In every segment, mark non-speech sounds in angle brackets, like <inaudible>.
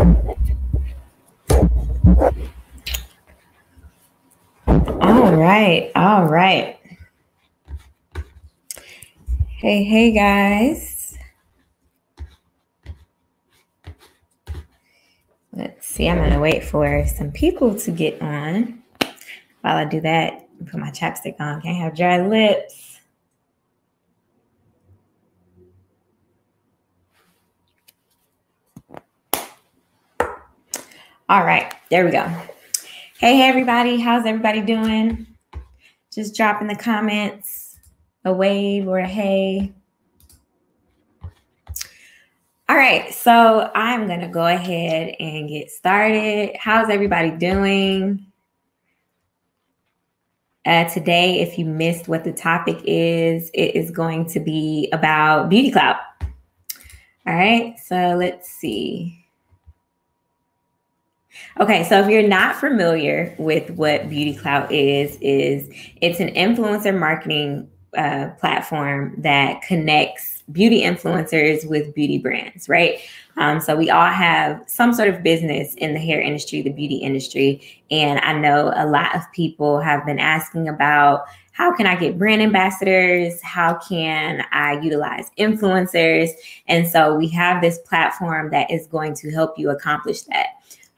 All right. All right. Hey, hey, guys. Let's see. I'm going to wait for some people to get on. While I do that, put my chapstick on. Can't have dry lips. All right. There we go. Hey, everybody. How's everybody doing? Just drop in the comments a wave or a hey. All right, so I'm going to go ahead and get started. How's everybody doing? Uh, today, if you missed what the topic is, it is going to be about Beauty Clout. All right, so let's see. Okay, so if you're not familiar with what Beauty Clout is, is it's an influencer marketing uh, platform that connects beauty influencers with beauty brands, right? Um, so we all have some sort of business in the hair industry, the beauty industry, and I know a lot of people have been asking about how can I get brand ambassadors? How can I utilize influencers? And so we have this platform that is going to help you accomplish that.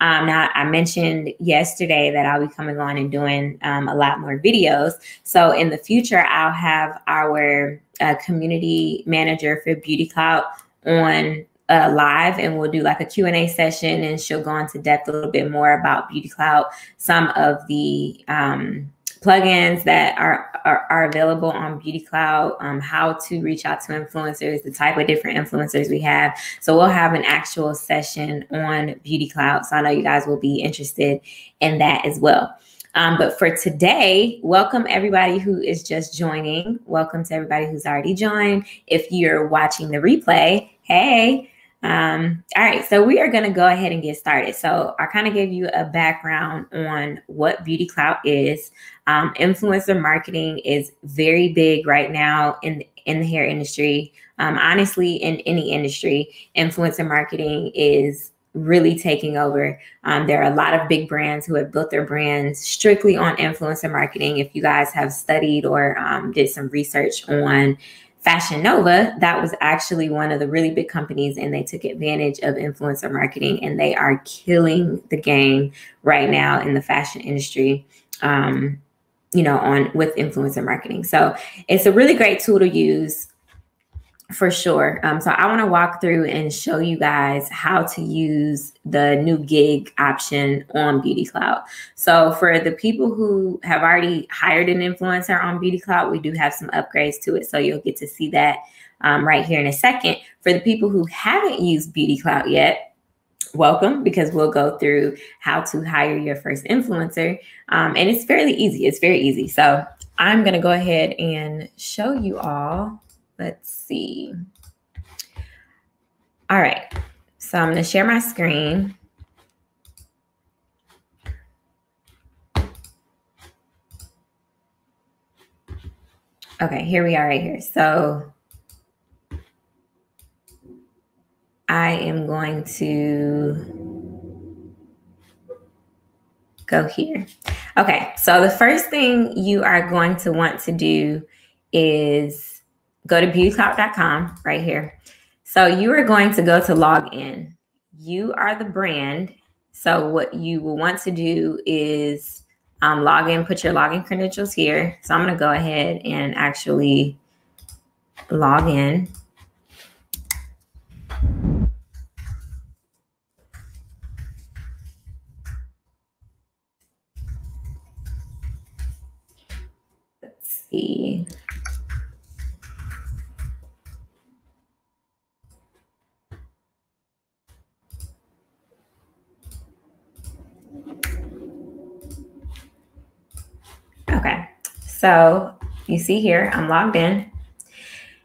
Um, now, I mentioned yesterday that I'll be coming on and doing um, a lot more videos. So in the future, I'll have our uh, community manager for Beauty Clout on uh, live and we'll do like a q&a session and she'll go into depth a little bit more about beauty clout some of the um, plugins that are, are, are available on Beauty Clout, um, how to reach out to influencers, the type of different influencers we have. So we'll have an actual session on Beauty Clout. So I know you guys will be interested in that as well. Um, but for today, welcome everybody who is just joining. Welcome to everybody who's already joined. If you're watching the replay, hey, um, all right, so we are going to go ahead and get started. So I kind of gave you a background on what Beauty Clout is. Um, influencer marketing is very big right now in in the hair industry. Um, honestly, in any industry, influencer marketing is really taking over. Um, there are a lot of big brands who have built their brands strictly on influencer marketing. If you guys have studied or um, did some research on Fashion Nova, that was actually one of the really big companies, and they took advantage of influencer marketing, and they are killing the game right now in the fashion industry. Um, you know, on with influencer marketing. So it's a really great tool to use for sure. Um, so I want to walk through and show you guys how to use the new gig option on Beauty Clout. So for the people who have already hired an influencer on Beauty Clout, we do have some upgrades to it. So you'll get to see that um, right here in a second. For the people who haven't used Beauty Clout yet, welcome because we'll go through how to hire your first influencer. Um, and it's fairly easy. It's very easy. So I'm going to go ahead and show you all Let's see. All right. So I'm going to share my screen. Okay, here we are right here. So I am going to go here. Okay, so the first thing you are going to want to do is go to beautyclout.com right here. So you are going to go to log in. You are the brand. So what you will want to do is um, log in, put your login credentials here. So I'm going to go ahead and actually log in. So you see here, I'm logged in.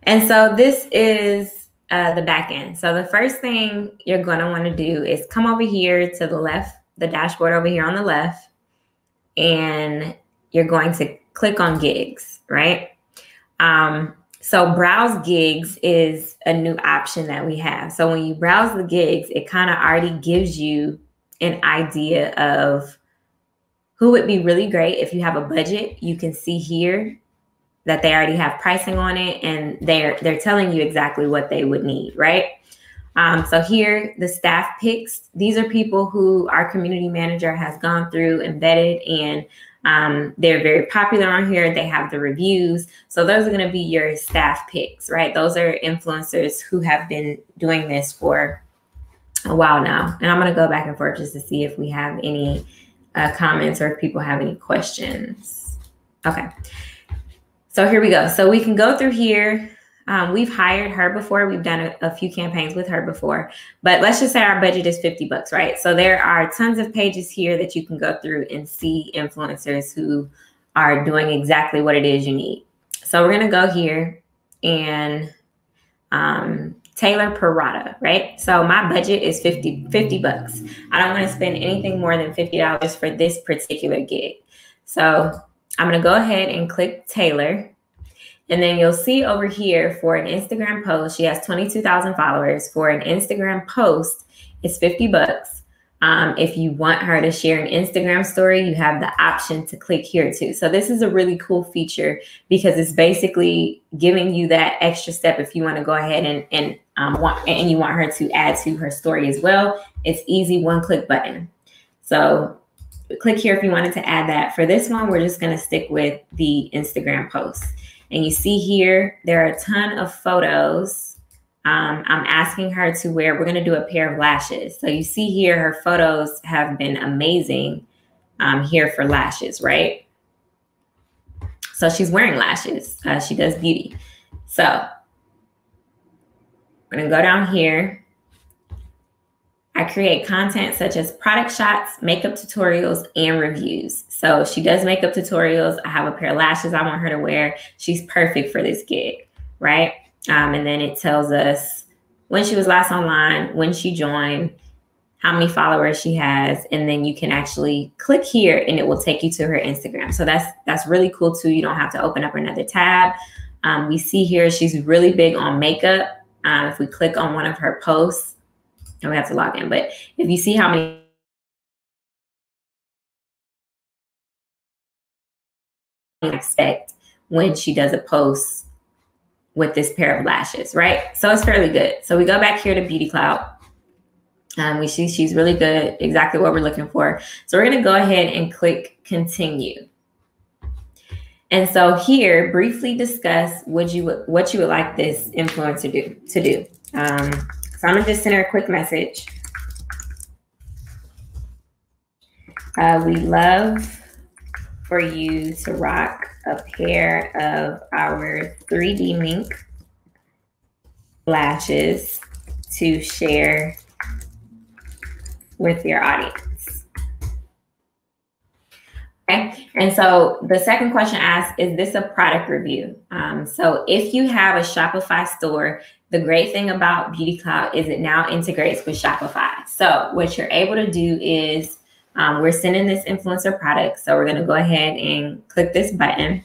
And so this is uh, the back end. So the first thing you're going to want to do is come over here to the left, the dashboard over here on the left, and you're going to click on gigs, right? Um, So browse gigs is a new option that we have. So when you browse the gigs, it kind of already gives you an idea of who would be really great if you have a budget. You can see here that they already have pricing on it and they're they're telling you exactly what they would need, right? Um, so here, the staff picks. These are people who our community manager has gone through, embedded, and um, they're very popular on here. They have the reviews. So those are going to be your staff picks, right? Those are influencers who have been doing this for a while now. And I'm going to go back and forth just to see if we have any uh, comments or if people have any questions. Okay. So here we go. So we can go through here. Um, we've hired her before. We've done a, a, few campaigns with her before, but let's just say our budget is 50 bucks, right? So there are tons of pages here that you can go through and see influencers who are doing exactly what it is you need. So we're going to go here and um, Taylor Parada, right? So my budget is 50, 50 bucks. I don't want to spend anything more than $50 for this particular gig. So I'm going to go ahead and click Taylor and then you'll see over here for an Instagram post, she has 22,000 followers. For an Instagram post, it's 50 bucks. Um, if you want her to share an Instagram story, you have the option to click here too. So this is a really cool feature because it's basically giving you that extra step if you want to go ahead and and um, want and you want her to add to her story as well. It's easy, one click button. So click here if you wanted to add that. For this one, we're just going to stick with the Instagram post. And you see here, there are a ton of photos. Um, I'm asking her to wear, we're going to do a pair of lashes. So you see here, her photos have been amazing um, here for lashes, right? So she's wearing lashes. Uh, she does beauty. So I'm going to go down here I create content such as product shots, makeup tutorials, and reviews. So she does makeup tutorials. I have a pair of lashes I want her to wear. She's perfect for this gig, right? Um, and then it tells us when she was last online, when she joined, how many followers she has, and then you can actually click here and it will take you to her Instagram. So that's that's really cool too. You don't have to open up another tab. Um, we see here she's really big on makeup. Um, if we click on one of her posts, and we have to log in. But if you see how many expect when she does a post with this pair of lashes, right? So it's fairly good. So we go back here to Beauty Clout. Um, we see she's really good, exactly what we're looking for. So we're gonna go ahead and click continue. And so here, briefly discuss what you would, what you would like this influencer do to do. Um, so I'm gonna just send her a quick message. Uh, we love for you to rock a pair of our 3D mink lashes to share with your audience. Okay, and so the second question asked, is this a product review? Um, so if you have a Shopify store the great thing about Beauty Clout is it now integrates with Shopify. So what you're able to do is um, we're sending this influencer product. So we're going to go ahead and click this button.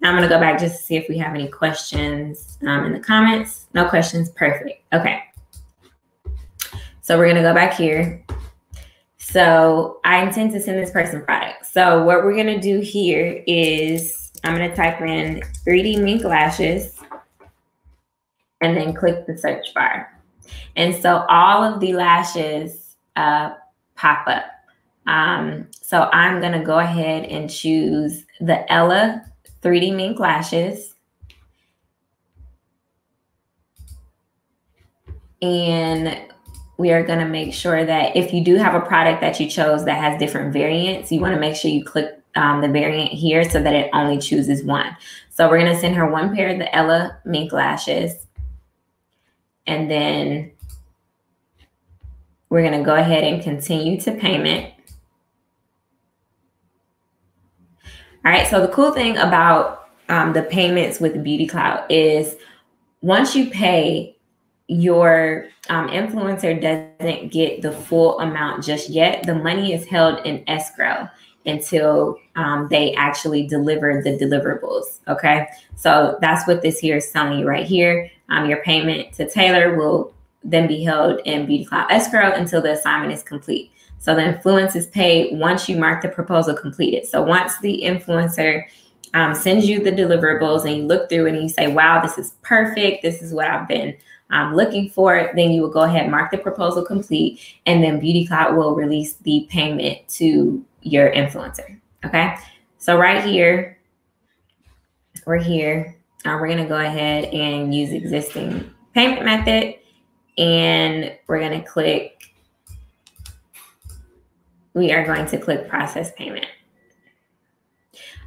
Now I'm going to go back just to see if we have any questions um, in the comments. No questions. Perfect. Okay. So we're going to go back here. So I intend to send this person product. So what we're going to do here is I'm going to type in 3D mink lashes and then click the search bar. And so all of the lashes uh, pop up. Um, so I'm going to go ahead and choose the Ella 3D Mink Lashes. And we are going to make sure that if you do have a product that you chose that has different variants, you want to make sure you click um, the variant here so that it only chooses one. So we're going to send her one pair of the Ella Mink Lashes and then we're going to go ahead and continue to payment. All right, so the cool thing about um, the payments with Beauty Clout is once you pay, your um, influencer doesn't get the full amount just yet. The money is held in escrow. until um, they actually deliver the deliverables. Okay. So that's what this here is telling you right here. Um, your payment to Taylor will then be held in Beauty Clout escrow until the assignment is complete. So the influence is paid once you mark the proposal completed. So once the influencer um, sends you the deliverables and you look through and you say, wow, this is perfect. This is what I've been um, looking for, it, then you will go ahead, mark the proposal complete, and then Beauty Clout will release the payment to your influencer. Okay. So right here, we're here. Uh, we're going to go ahead and use existing payment method. And we're going to click we are going to click process payment.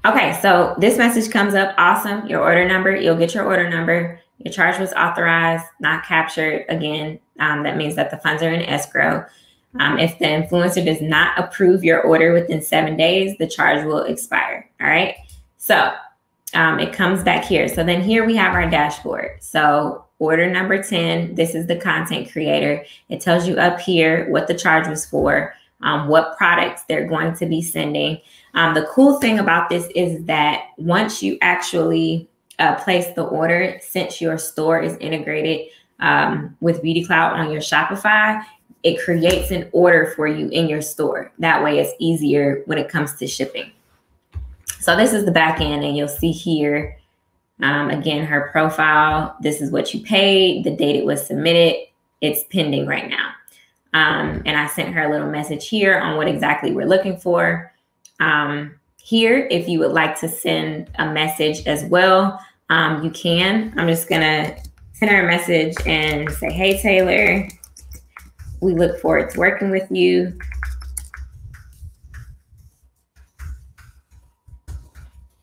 Okay, so this message comes up. Awesome. Your order number, you'll get your order number. Your charge was authorized, not captured. Again, um, that means that the funds are in escrow. Um, if the influencer does not approve your order within seven days, the charge will expire. All right. So um, it comes back here. So then here we have our dashboard. So order number 10, this is the content creator. It tells you up here what the charge was for um, what products they're going to be sending. Um, the cool thing about this is that once you actually uh, place the order, since your store is integrated um, with Beauty Clout on your Shopify, it creates an order for you in your store. That way, it's easier when it comes to shipping. So this is the back end, and you'll see here um, again her profile. This is what you paid, the date it was submitted. It's pending right now. Um, and I sent her a little message here on what exactly we're looking for. Um, here, if you would like to send a message as well, um, you can. I'm just going to send her a message and say, Hey, Taylor, we look forward to working with you.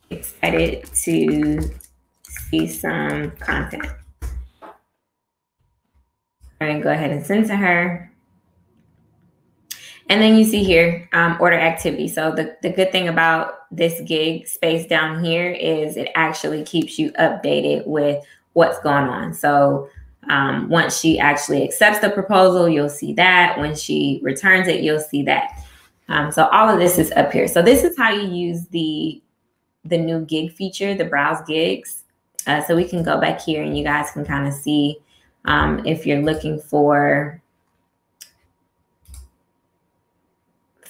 Excited to see some content. I'm going to go ahead and send to her. And then you see here um, order activity. So the, the good thing about this gig space down here is it actually keeps you updated with what's going on. So um, once she actually accepts the proposal, you'll see that. When she returns it, you'll see that. Um, so all of this is up here. So this is how you use the the new gig feature, the browse gigs. Uh, so we can go back here and you guys can kind of see um, if you're looking for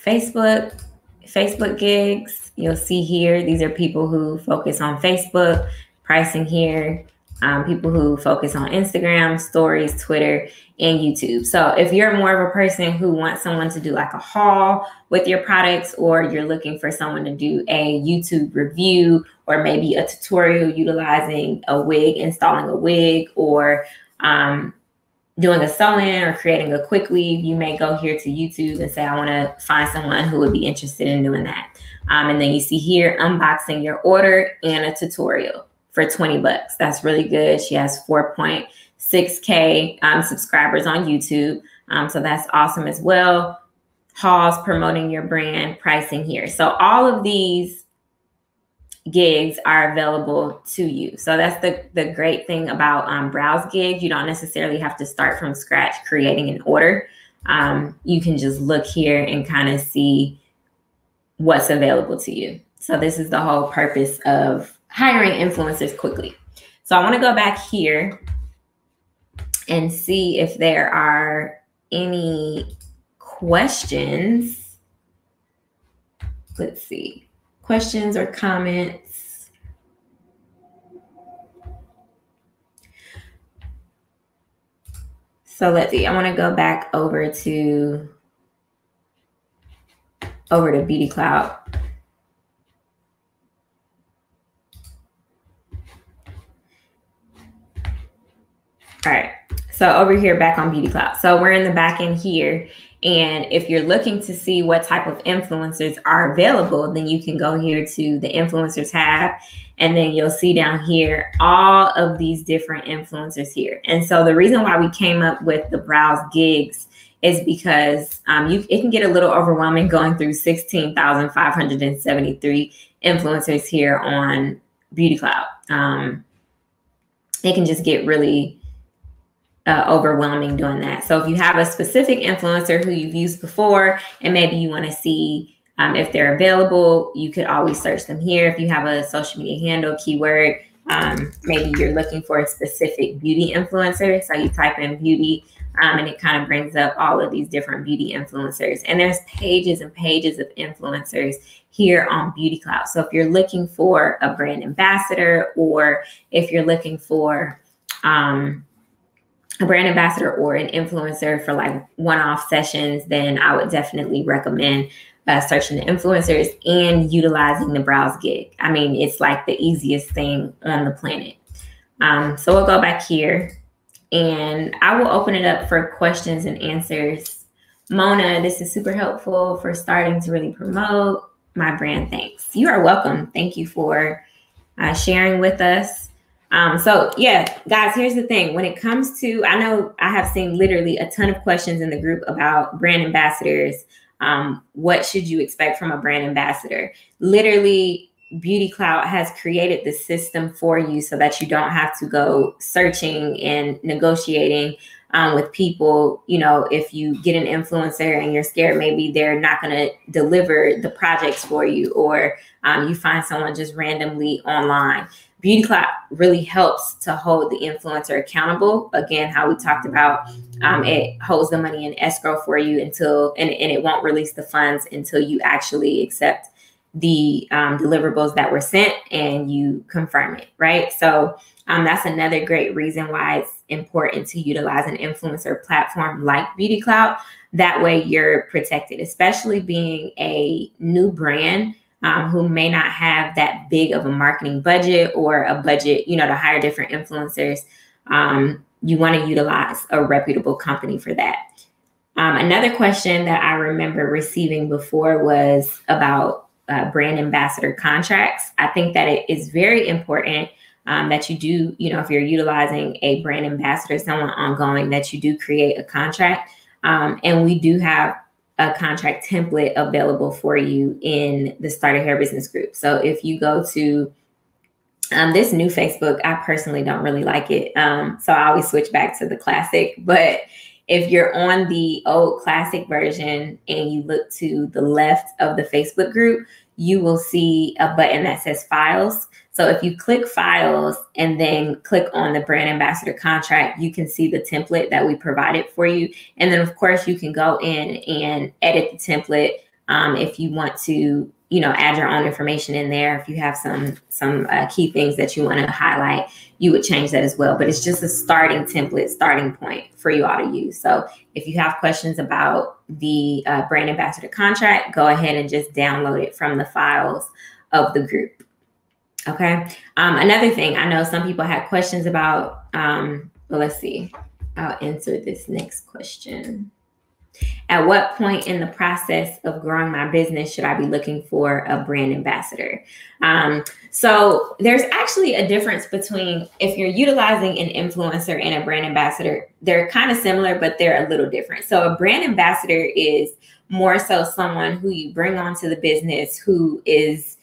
Facebook, Facebook gigs. You'll see here, these are people who focus on Facebook, pricing here, um, people who focus on Instagram, stories, Twitter, and YouTube. So if you're more of a person who wants someone to do like a haul with your products, or you're looking for someone to do a YouTube review, or maybe a tutorial utilizing a wig, installing a wig, or um, doing a sew-in or creating a quick weave, you may go here to YouTube and say, I want to find someone who would be interested in doing that. Um, and then you see here unboxing your order and a tutorial for 20 bucks. That's really good. She has 4.6K um, subscribers on YouTube. Um, so that's awesome as well. Hauls promoting your brand, pricing here. So all of these gigs are available to you. So that's the, the great thing about um, Browse Gigs. You don't necessarily have to start from scratch creating an order. Um, you can just look here and kind of see what's available to you. So this is the whole purpose of hiring influencers quickly. So I want to go back here and see if there are any questions. Let's see questions or comments? So let's see. I want to go back over to over to Beauty Clout. All right. So over here back on Beauty Clout. So we're in the back end here and if you're looking to see what type of influencers are available, then you can go here to the influencer tab and then you'll see down here all of these different influencers here. And so the reason why we came up with the browse gigs is because um, you it can get a little overwhelming going through 16,573 influencers here on Beauty Clout. Um, it can just get really uh, overwhelming doing that. So if you have a specific influencer who you've used before, and maybe you want to see Um, if they're available, you could always search them here. If you have a social media handle, keyword, um, maybe you're looking for a specific beauty influencer. So you type in beauty um, and it kind of brings up all of these different beauty influencers. And there's pages and pages of influencers here on Beauty Clout. So if you're looking for a brand ambassador or if you're looking for um, a brand ambassador or an influencer for like one off sessions, then I would definitely recommend uh, searching the influencers and utilizing the browse gig. I mean, it's like the easiest thing on the planet. Um, so we'll go back here and I will open it up for questions and answers. Mona, this is super helpful for starting to really promote my brand. Thanks. You are welcome. Thank you for uh, sharing with us. Um, so yeah, guys, here's the thing. When it comes to, I know I have seen literally a ton of questions in the group about brand ambassadors. Um, what should you expect from a brand ambassador? Literally, Beauty Clout has created the system for you so that you don't have to go searching and negotiating um, with people. You know, if you get an influencer and you're scared, maybe they're not going to deliver the projects for you, or um, you find someone just randomly online. Beauty Clout really helps to hold the influencer accountable. Again, how we talked about, um, it holds the money in escrow for you until, and, and it won't release the funds until you actually accept the um, deliverables that were sent and you confirm it, right? So um, that's another great reason why it's important to utilize an influencer platform like Beauty Clout. That way you're protected, especially being a new brand um, who may not have that big of a marketing budget or a budget, you know, to hire different influencers. Um, you want to utilize a reputable company for that. Um, another question that I remember receiving before was about uh, brand ambassador contracts. I think that it is very important um, that you do, you know, if you're utilizing a brand ambassador, someone ongoing, that you do create a contract. Um, and we do have a contract template available for you in the Starter Hair Business Group. So if you go to um, this new Facebook, I personally don't really like it. Um, so I always switch back to the classic. But if you're on the old classic version and you look to the left of the Facebook group, you will see a button that says files. So if you click files and then click on the brand ambassador contract, you can see the template that we provided for you. And then of course you can go in and edit the template um, if you want to you know add your own information in there. If you have some some uh, key things that you want to highlight you would change that as well. But it's just a starting template starting point for you all to use. So if you have questions about the uh, brand ambassador contract go ahead and just download it from the files of the group. Okay? Um, another thing i know some people had questions about um, well let's see. I'll answer this next question at what point in the process of growing my business should I be looking for a brand ambassador? Um, so there's actually a difference between if you're utilizing an influencer and a brand ambassador, they're kind of similar, but they're a little different. So a brand ambassador is more so someone who you bring onto the business who is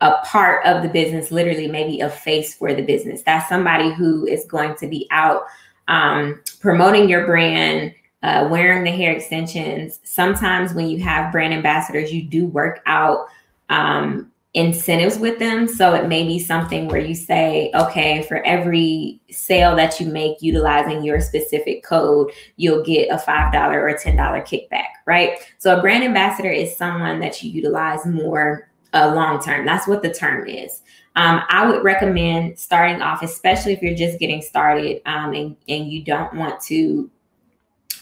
a part of the business, literally maybe a face for the business. That's somebody who is going to be out um, promoting your brand, uh, wearing the hair extensions. Sometimes when you have brand ambassadors, you do work out um, incentives with them. So it may be something where you say, okay, for every sale that you make utilizing your specific code, you'll get a $5 or a $10 kickback, right? So a brand ambassador is someone that you utilize more uh, long term. That's what the term is. Um, I would recommend starting off, especially if you're just getting started um, and, and you don't want to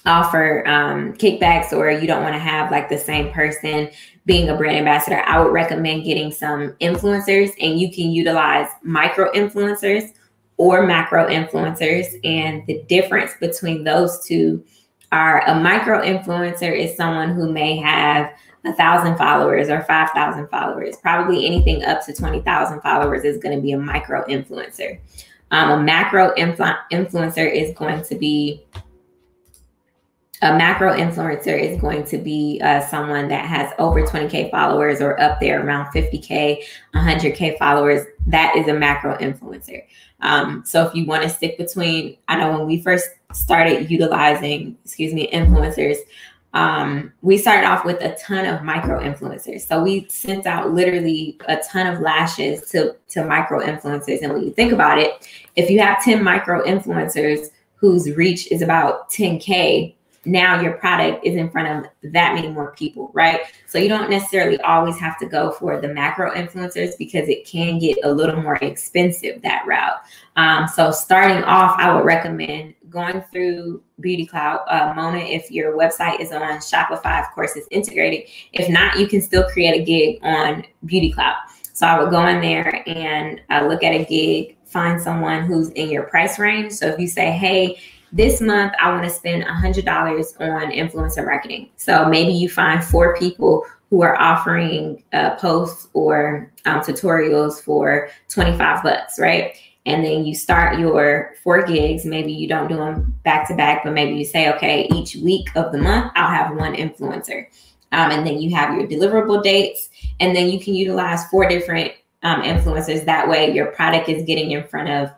offer um, kickbacks or you don't want to have like the same person being a brand ambassador, I would recommend getting some influencers and you can utilize micro influencers or macro influencers. And the difference between those two are a micro influencer is someone who may have a thousand followers or 5,000 followers. Probably anything up to 20,000 followers is going to be a micro influencer. Um, a macro influ- influencer is going to be a macro influencer is going to be uh, someone that has over 20k followers or up there around 50k 100k followers that is a macro influencer um, so if you want to stick between i know when we first started utilizing excuse me influencers um, we started off with a ton of micro influencers. So we sent out literally a ton of lashes to, to micro influencers. And when you think about it, if you have 10 micro influencers whose reach is about 10K, now your product is in front of that many more people, right? So you don't necessarily always have to go for the macro influencers because it can get a little more expensive that route. Um, so starting off, I would recommend going through Beauty Clout. Uh, Mona, if your website is on Shopify, of course, it's integrated. If not, you can still create a gig on Beauty Clout. So I would go in there and uh, look at a gig, find someone who's in your price range. So if you say, hey, this month I want to spend $100 on influencer marketing. So maybe you find four people who are offering uh, posts or um, tutorials for 25 bucks, right? And then you start your four gigs. Maybe you don't do them back to back, but maybe you say, okay, each week of the month, I'll have one influencer. Um, and then you have your deliverable dates. And then you can utilize four different um, influencers. That way, your product is getting in front of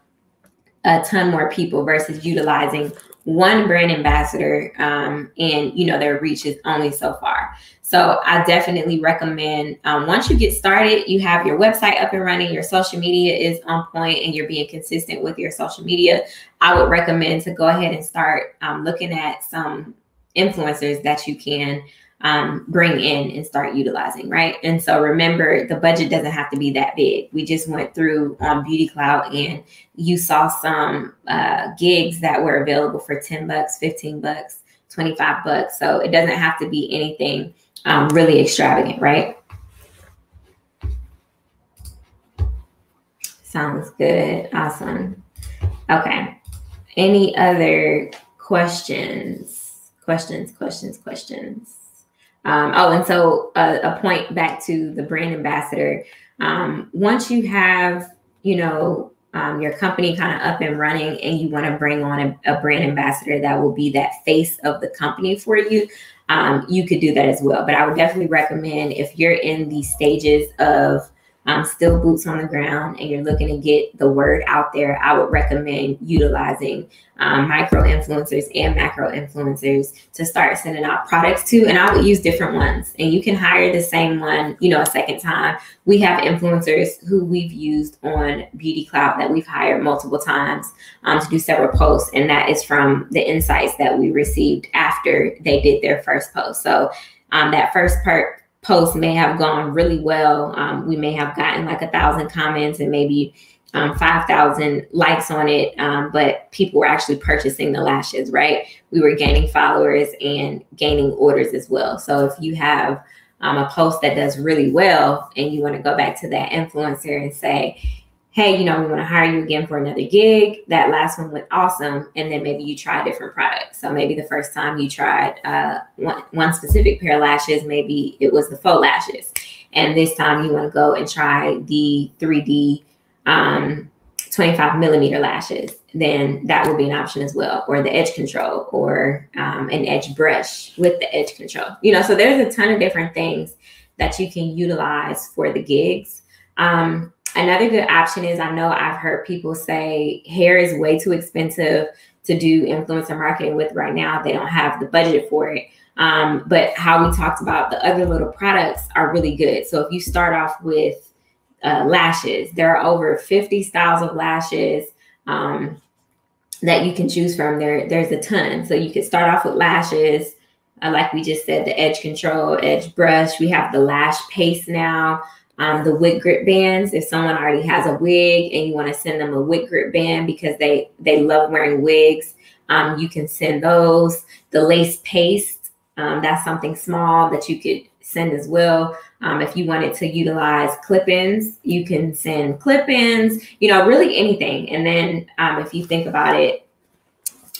a ton more people versus utilizing one brand ambassador um, and you know their reach is only so far. So i definitely recommend um, once you get started you have your website up and running your social media is on point and you're being consistent with your social media i would recommend to go ahead and start um, looking at some influencers that you can um, bring in and start utilizing, right? And so remember, the budget doesn't have to be that big. We just went through on Beauty Clout and you saw some uh, gigs that were available for 10 bucks, 15 bucks, 25 bucks. So it doesn't have to be anything um, really extravagant, right? Sounds good. Awesome. Okay. Any other questions? Questions, questions, questions. Um, oh, and so uh, a point back to the brand ambassador. Um, once you have, you know, um, your company kind of up and running and you want to bring on a, a, brand ambassador that will be that face of the company for you, um, you could do that as well. But I would definitely recommend if you're in the stages of um, still boots on the ground and you're looking to get the word out there, I would recommend utilizing um, micro influencers and macro influencers to start sending out products to. And I would use different ones. And you can hire the same one, you know, a second time. We have influencers who we've used on Beauty Clout that we've hired multiple times um, to do several posts. And that is from the insights that we received after they did their first post. So um, that first part post may have gone really well. Um, we may have gotten like a thousand comments and maybe um, 5,000 likes on it, um, but people were actually purchasing the lashes, right? We were gaining followers and gaining orders as well. So if you have um, a post that does really well and you want to go back to that influencer and say, hey, you know, we want to hire you again for another gig. That last one went awesome. And then maybe you try different product. So maybe the first time you tried uh, one, one specific pair of lashes, maybe it was the faux lashes. And this time you want to go and try the 3D um, 25 millimeter lashes, then that will be an option as well, or the edge control, or um, an edge brush with the edge control. You know, so there's a ton of different things that you can utilize for the gigs. Um, another good option is I know I've heard people say hair is way too expensive to do influencer marketing with right now. They don't have the budget for it. Um, but how we talked about the other little products are really good. So if you start off with uh, lashes, there are over 50 styles of lashes um, that you can choose from. There, there's a ton. So you could start off with lashes. Uh, like we just said, the edge control, edge brush. We have the lash paste now um, the wig grip bands. If someone already has a wig and you want to send them a wig grip band because they they love wearing wigs, um, you can send those. The lace paste, um, that's something small that you could send as well. Um, if you wanted to utilize clip-ins, you can send clip-ins. You know, really anything. And then um, if you think about it,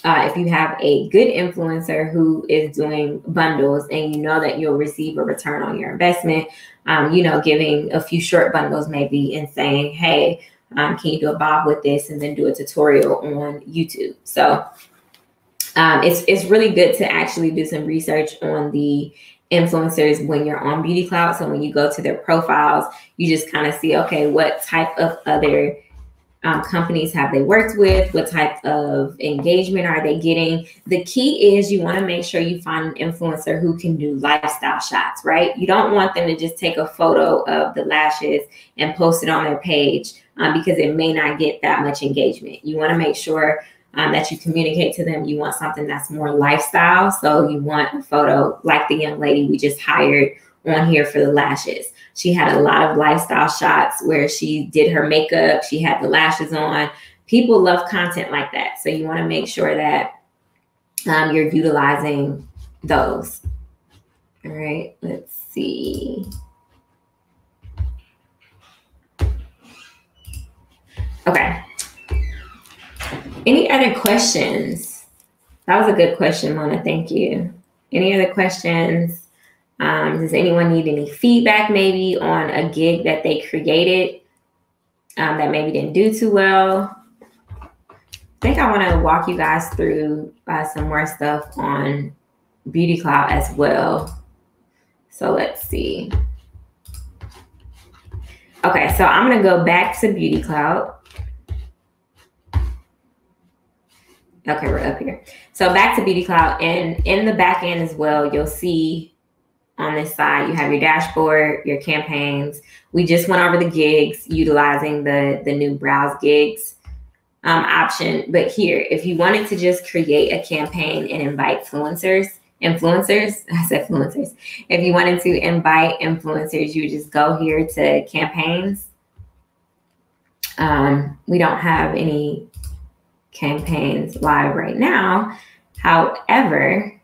uh, if you have a good influencer who is doing bundles and you know that you'll receive a return on your investment, um, you know, giving a few short bundles maybe and saying, hey, um, can you do a bob with this and then do a tutorial on YouTube? So um, it's, it's really good to actually do some research on the influencers when you're on Beauty Clout. So when you go to their profiles, you just kind of see, okay, what type of other um, companies have they worked with? What type of engagement are they getting? The key is you want to make sure you find an influencer who can do lifestyle shots, right? You don't want them to just take a photo of the lashes and post it on their page um, because it may not get that much engagement. You want to make sure um, that you communicate to them. You want something that's more lifestyle. So you want a photo like the young lady we just hired on here for the lashes. She had a lot of lifestyle shots where she did her makeup, she had the lashes on. People love content like that. So you want to make sure that um, you're utilizing those. All right, let's see. Okay. Any other questions? That was a good question, Mona. Thank you. Any other questions? Um, does anyone need any feedback maybe on a gig that they created um, that maybe didn't do too well? I think I want to walk you guys through uh, some more stuff on Beauty Clout as well. So let's see. Okay, so I'm going to go back to Beauty Clout. Okay, we're up here. So back to Beauty Clout and in the back end as well, you'll see on this side. You have your dashboard, your campaigns. We just went over the gigs utilizing the, the new browse gigs um, option. But here, if you wanted to just create a campaign and invite influencers, influencers, <laughs> I said influencers. If you wanted to invite influencers, you would just go here to campaigns. Um, we don't have any campaigns live right now. However,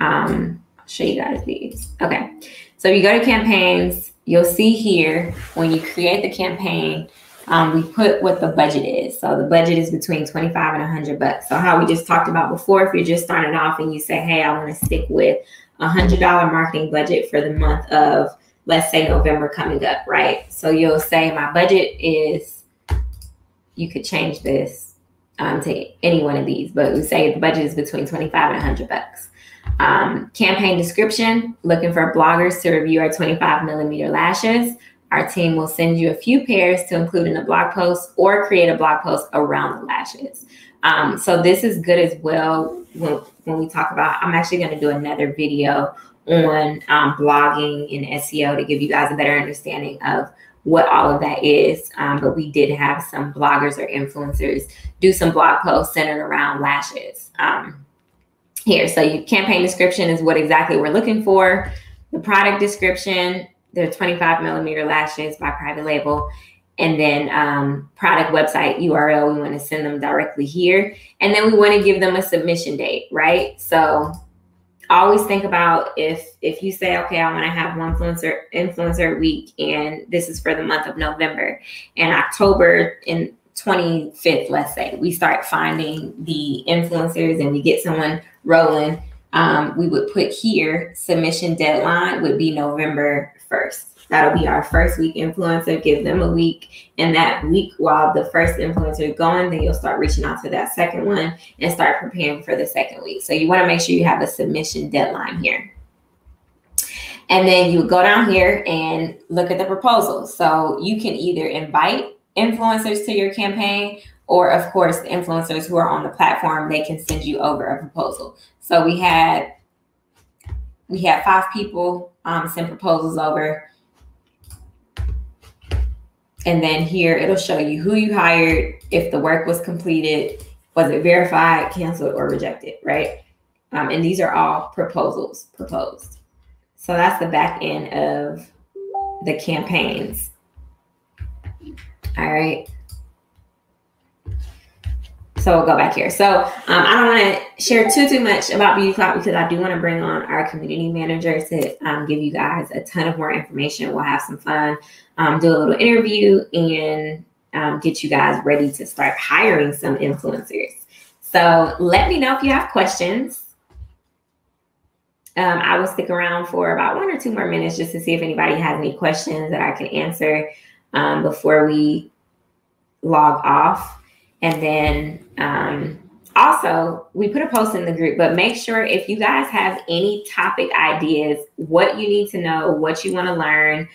um, show you guys these. Okay. So you go to campaigns, you'll see here when you create the campaign, um, we put what the budget is. So the budget is between 25 and 100 bucks. So how we just talked about before, if you're just starting off and you say, hey, I want to stick with a $100 marketing budget for the month of, let's say, November coming up, right? So you'll say my budget is, you could change this um, to any one of these, but we say the budget is between 25 and 100 bucks. Um, campaign description, looking for bloggers to review our 25 millimeter lashes. Our team will send you a few pairs to include in a blog post or create a blog post around the lashes. Um, so this is good as well when, when we talk about, I'm actually going to do another video on um, blogging and SEO to give you guys a better understanding of what all of that is. Um, but we did have some bloggers or influencers do some blog posts centered around lashes. Um, here. So you campaign description is what exactly we're looking for. The product description, they're 25 millimeter lashes by private label. And then um, product website URL, we want to send them directly here. And then we want to give them a submission date, right? So always think about if if you say okay i want to have one influencer influencer week and this is for the month of november and october in 25th, let's say, we start finding the influencers and we get someone rolling, um, we would put here submission deadline would be November 1st. That'll be our first week influencer. Give them a week. And that week, while the first influencer is going, then you'll start reaching out to that second one and start preparing for the second week. So you want to make sure you have a submission deadline here. And then you go down here and look at the proposals. So you can either invite influencers to your campaign, or of course, the influencers who are on the platform, they can send you over a proposal. So we had we had five people um, send proposals over. And then here it'll show you who you hired, if the work was completed, was it verified, canceled, or rejected, right? Um, and these are all proposals proposed. So that's the back end of the campaigns. All right. So we'll go back here. So um, I don't want to share too too much about Beauty Clout because I do want to bring on our community manager to um, give you guys a ton of more information. We'll have some fun, um, do a little interview, and um, get you guys ready to start hiring some influencers. So let me know if you have questions. Um, I will stick around for about one or two more minutes just to see if anybody has any questions that I can answer um, before we log off. And then um, also, we put a post in the group, but make sure if you guys have any topic ideas, what you need to know, what you want to learn,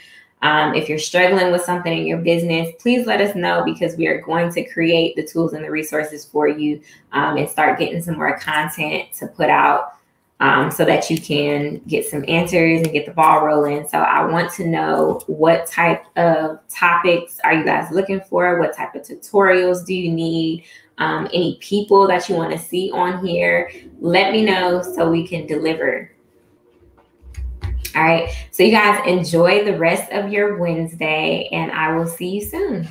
Um, if you're struggling with something in your business, please let us know because we are going to create the tools and the resources for you um, and start getting some more content to put out um, so that you can get some answers and get the ball rolling. So I want to know what type of topics are you guys looking for? What type of tutorials do you need? Um, any people that you want to see on here? Let me know so we can deliver. All right. So you guys enjoy the rest of your Wednesday and I will see you soon.